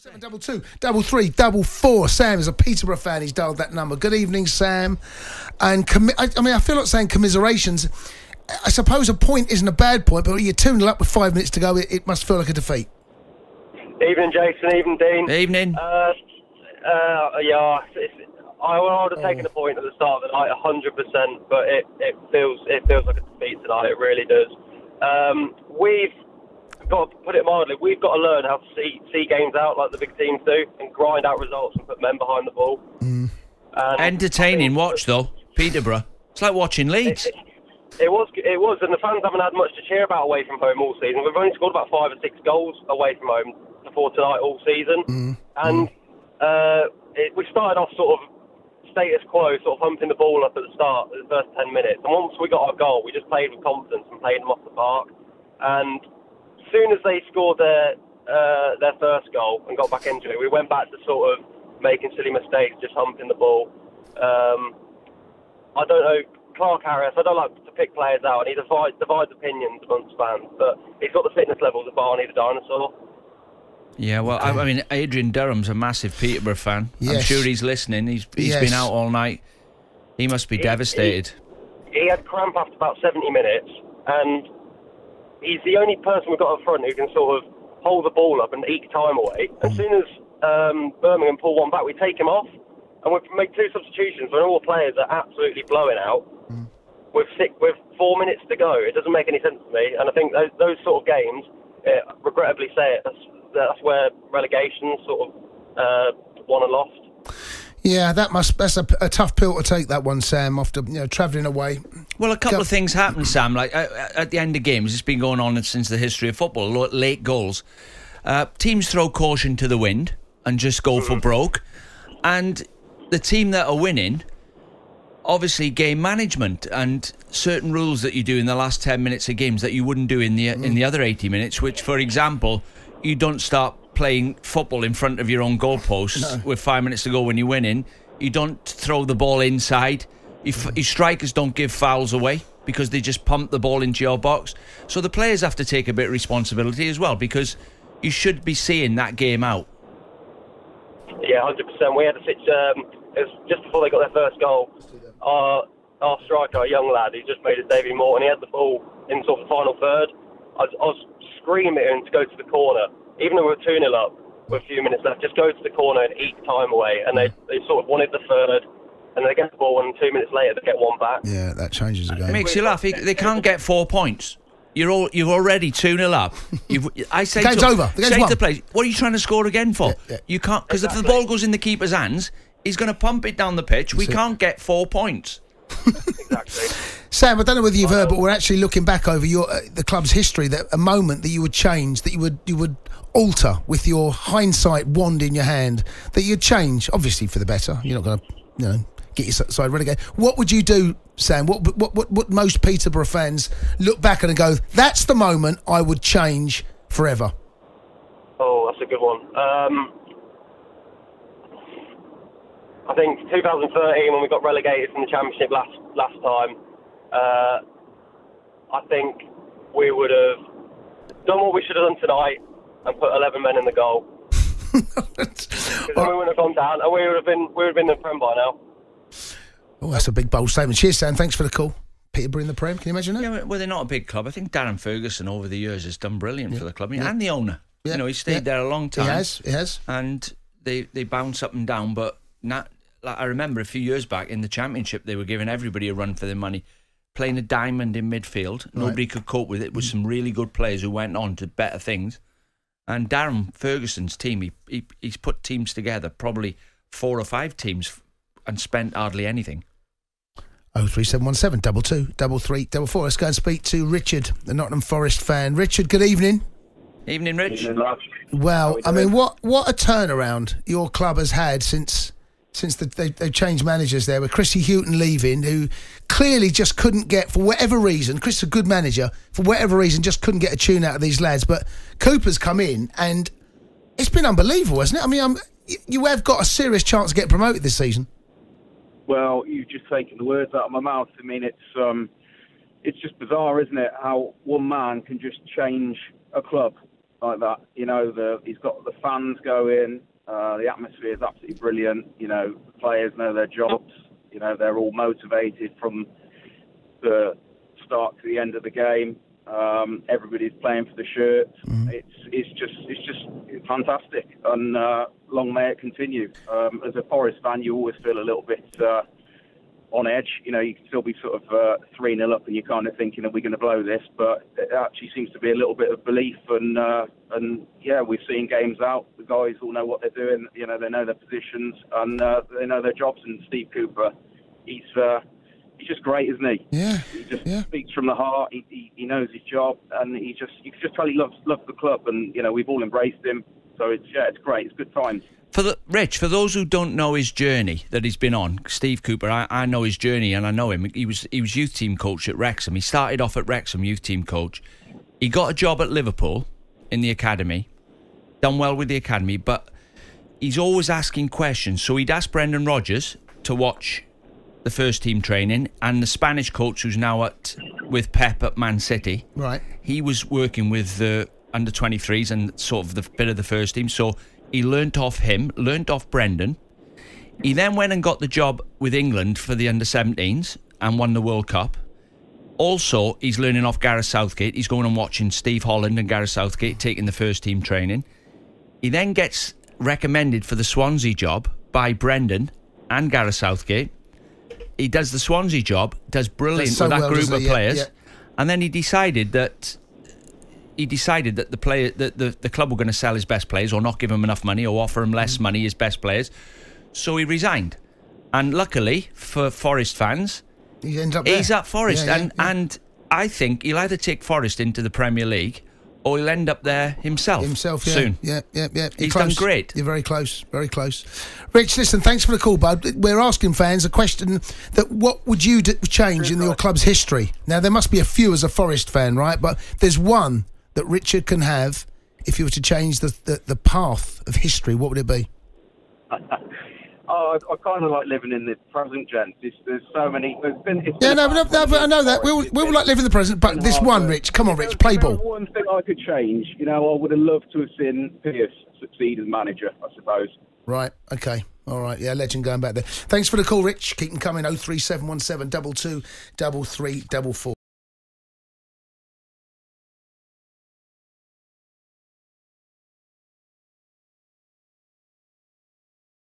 Seven double two, double three, double four. Sam is a Peterborough fan. He's dialed that number. Good evening, Sam. And commi- I, I mean, I feel like saying commiserations. I suppose a point isn't a bad point, but you're 2 0 up with five minutes to go. It, it must feel like a defeat. Evening, Jason. Evening, Dean. Evening. Uh, uh, yeah, it's, I would have taken the point at the start of the night, 100%, but it, it feels it feels like a defeat tonight. It really does. Um, we've got to put it mildly. We've got to learn how to see see games out like the big teams do, and grind out results and put men behind the ball. Mm. And Entertaining watch though, Peterborough. It's like watching Leeds. It, it was, it was, and the fans haven't had much to cheer about away from home all season. We've only scored about five or six goals away from home before tonight all season, mm. and mm. uh, it, we started off sort of status quo, sort of humping the ball up at the start, the first ten minutes, and once we got our goal, we just played with confidence and played them off the park. And as soon as they scored their uh, their first goal and got back into it, we went back to sort of making silly mistakes, just humping the ball. Um, I don't know, Clarke-Harris, I don't like to pick players out, and he divides, divides opinions amongst fans, but he's got the fitness levels of Barney the dinosaur. Yeah, well, I, I mean, Adrian Durham's a massive Peterborough fan. I'm sure he's listening. He's he's Yes. been out all night. He must be He- devastated. He had cramp after about 70 minutes, and he's the only person we've got up front who can sort of hold the ball up and eke time away. As soon as um, Birmingham pull one back, we take him off, and we've made two substitutions when all the players are absolutely blowing out. With six, with four minutes to go, it doesn't make any sense to me. And I think those, those sort of games, uh, regrettably say it, that's, that's where relegation sort of uh, won and lost. Yeah, that must that's a, a tough pill to take. That one, Sam, after you know travelling away. Well, a couple Go- of things happen, Sam. Like uh, at the end of games, it's been going on since the history of football. Late goals, uh, teams throw caution to the wind and just go for broke, and the team that are winning, obviously, game management and certain rules that you do in the last ten minutes of games that you wouldn't do in the in the other eighty minutes. Which, for example, you don't start playing football in front of your own goalposts with five minutes to go when you're winning. You don't throw the ball inside. Your strikers don't give fouls away because they just pump the ball into your box. So the players have to take a bit of responsibility as well because you should be seeing that game out. Yeah, hundred percent. We had a sit. Um, it was just before they got their first goal. Our our striker, a young lad, he just made it Davy Morton. He had the ball in sort of the final third. I was, I was screaming at him to go to the corner, even though we were two 0 up with a few minutes left. Just go to the corner and eat time away. And they they sort of wanted the third, and they get the ball, and two minutes later they get one back. Yeah, that changes the It makes you laugh. They- They can't get four points. You're all you're already two 0 up. You've, I say The game's to, over. The game's say to the players, what are you trying to score again for? Yeah, yeah. You can't because if the ball goes in the keeper's hands, he's going to pump it down the pitch. We it. can't get four points. Exactly. Sam, I don't know whether you've heard, but we're actually looking back over your uh, the club's history. That a moment that you would change, that you would you would alter with your hindsight wand in your hand, that you'd change, obviously for the better. You're not going to, you know, get your side relegated. What would you do, Sam? What what what, what most Peterborough fans look back and go, that's the moment I would change forever. Oh, that's a good one. Um, I think 2013 when we got relegated from the championship last last time. Uh, I think we would have done what we should have done tonight and put 11 men in the goal. Because we wouldn't have gone down, and we would have been we would have been in the prem by now. Oh, that's a big bold statement. Cheers, Sam. Thanks for the call. Peterborough in the Prem. Can you imagine that? Yeah, well, they're not a big club. I think Darren Ferguson over the years has done brilliant for the club, I mean, and the owner. Yeah, You know, he stayed yeah. there a long He time. has. He has. and they they bounce up and down. But not like I remember a few years back in the championship, they were giving everybody a run for their money, playing a diamond in midfield. Nobody could cope with it. With some really good players who went on to better things. And Darren Ferguson's team, he, he he's put teams together, probably four or five teams, and spent hardly anything. Oh three seven one seven double two double three double four. Let's go and speak to Richard, the Nottingham Forest fan. Richard, good evening. Evening, Rich. Well, I mean, what what a turnaround your club has had since since the, they they changed managers there with Chrissy Hughton leaving, who clearly just couldn't get for whatever reason. Chris is a good manager for whatever reason, just couldn't get a tune out of these lads. But Cooper's come in and it's been unbelievable, hasn't it? I mean, I'm, you- you have got a serious chance to get promoted this season. Well, you've just taken the words out of my mouth. I mean, it's um, it's just bizarre, isn't it? How one man can just change a club like that. You know, the he's got the fans going. Uh, the atmosphere is absolutely brilliant. You know, the players know their jobs. You know, they're all motivated from the start to the end of the game. Um, everybody's playing for the shirts. It's it's just it's just fantastic, and uh, long may it continue. Um, as a Forest fan, you always feel a little bit uh, on edge. You know, you can still be sort of uh, three 0 up, and you're kind of thinking, "Are we going to blow this?" But it actually seems to be a little bit of belief, and uh, and yeah, we've seen games out. The guys all know what they're doing. You know, they know their positions and uh, they know their jobs. And Steve Cooper, he's uh, he's just great, isn't he? Yeah, He just yeah. speaks from the heart. He, he, he knows his job, and he just you can just tell he loves loves the club, and you know we've all embraced him. So it's yeah, it's great. It's good times. For the Rich, for those who don't know his journey that he's been on, Steve Cooper, I, I know his journey and I know him. He was he was youth team coach at Wrexham. He started off at Wrexham youth team coach. He got a job at Liverpool in the academy, done well with the academy, but he's always asking questions. So he'd ask Brendan Rodgers to watch the first team training and the Spanish coach who's now at with Pep at Man City Right. he was working with the under 23s and sort of the bit of the first team. So he learnt off him, learnt off Brendan. He then went and got the job with England for the under 17s and won the World Cup. Also, he's learning off Gareth Southgate. He's going and watching Steve Holland and Gareth Southgate taking the first team training. He then gets recommended for the Swansea job by Brendan and Gareth Southgate. He does the Swansea job, does brilliant so with that well, group of he? Yeah, players, yeah. and then he decided that he decided that the player that the, the club were going to sell his best players or not give him enough money or offer him less Mm. money his best players. So he resigned. And luckily for Forest fans, He ends up there. he's at Forest Yeah, and and I think he'll either take Forest into the Premier League or he'll end up there himself, himself yeah. soon. Yeah, yeah, yeah. You're He's done great. You're very close, very close. Rich, listen, thanks for the call, bud. We're asking fans a question that what would you d- change in your club's history? Now, there must be a few as a Forest fan, right? But there's one that Richard can have if you were to change the, the, the path of history. What would it be? Oh, I, I kind of like living in the present, gents. There's, there's so many. There's been, it's Yeah, been no, but, no, I know that. We all, we all like living in the present, but this one. Rich, come on, Rich, play ball. One thing I could change, you know, I would have loved to have seen Pearce succeed as manager, I suppose. Right, okay. All right, yeah, legend going back there. Thanks for the call, Rich. Keep them coming. 03717 double two double three double four.